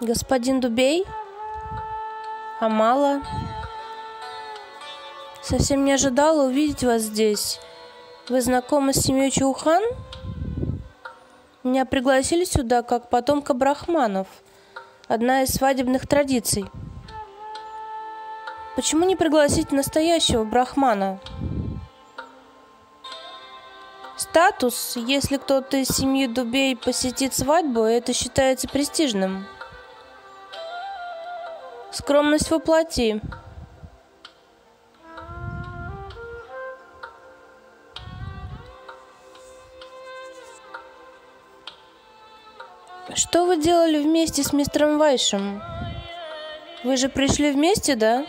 Господин Дубей? Амала? Совсем не ожидала увидеть вас здесь. Вы знакомы с семьей Чаухан? Меня пригласили сюда как потомка брахманов. Одна из свадебных традиций. Почему не пригласить настоящего брахмана? Статус, если кто-то из семьи Дубей посетит свадьбу, это считается престижным. Скромность воплоти. Что вы делали вместе с мистером Вайшем? Вы же пришли вместе, да?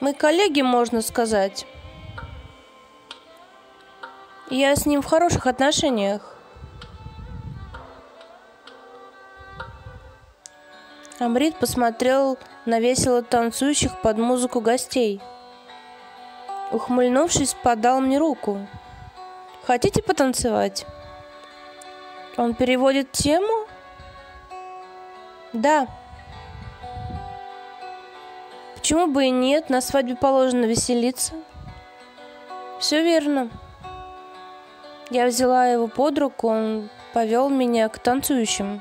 Мы коллеги, можно сказать. Я с ним в хороших отношениях. Амрит посмотрел на весело танцующих под музыку гостей. Ухмыльнувшись, подал мне руку. «Хотите потанцевать?» Он переводит тему? Да. Почему бы и нет? На свадьбе положено веселиться. Все верно. Я взяла его под руку, он повел меня к танцующим.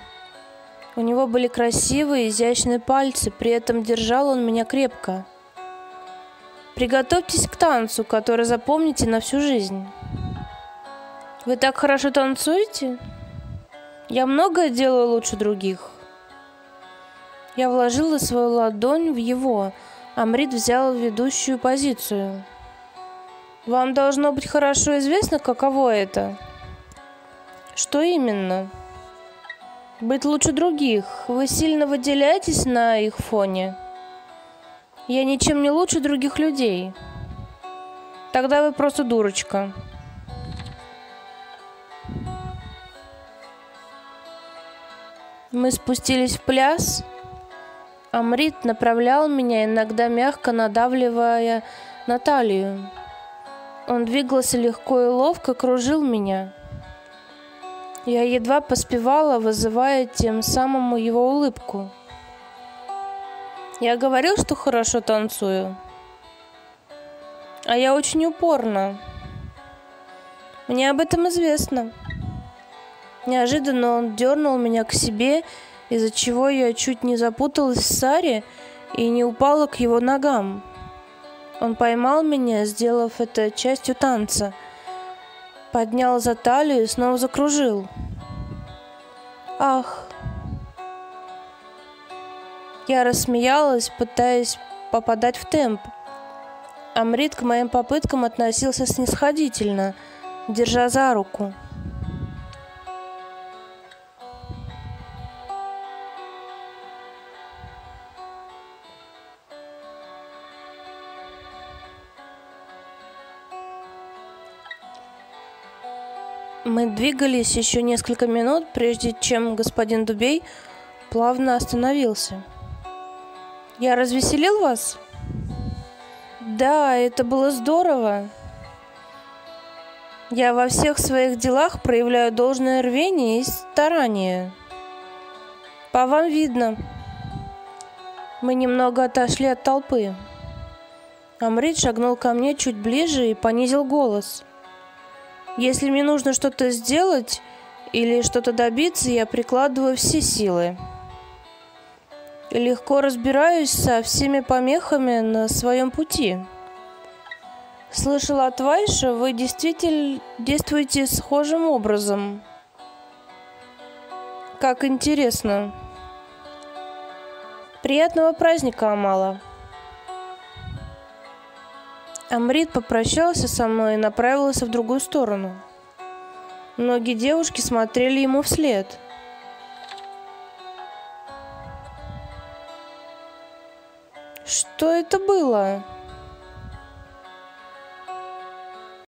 У него были красивые, изящные пальцы, при этом держал он меня крепко. Приготовьтесь к танцу, который запомните на всю жизнь. Вы так хорошо танцуете? Я многое делаю лучше других. Я вложила свою ладонь в его. Амрит взял ведущую позицию. Вам должно быть хорошо известно, каково это. Что именно? Быть лучше других. Вы сильно выделяетесь на их фоне. Я ничем не лучше других людей. Тогда вы просто дурочка. Мы спустились в пляс. Амрит направлял меня, иногда мягко надавливая на талию. Он двигался легко и ловко, кружил меня. Я едва поспевала, вызывая тем самым его улыбку. Я говорил, что хорошо танцую. А я очень упорна. Мне об этом известно. Неожиданно он дернул меня к себе, из-за чего я чуть не запуталась в Саре и не упала к его ногам. Он поймал меня, сделав это частью танца – поднял за талию и снова закружил. Ах! Я рассмеялась, пытаясь попадать в темп. Амрит к моим попыткам относился снисходительно, держа за руку. Мы двигались еще несколько минут, прежде чем господин Дубей плавно остановился. «Я развеселил вас?» «Да, это было здорово. Я во всех своих делах проявляю должное рвение и старание. По вам видно. Мы немного отошли от толпы. Амрит шагнул ко мне чуть ближе и понизил голос – если мне нужно что-то сделать или что-то добиться, я прикладываю все силы. Легко разбираюсь со всеми помехами на своем пути. Слышала от Вайша, вы действительно действуете схожим образом. Как интересно. Приятного праздника, Амала. Амрит попрощался со мной и направился в другую сторону. Многие девушки смотрели ему вслед. Что это было?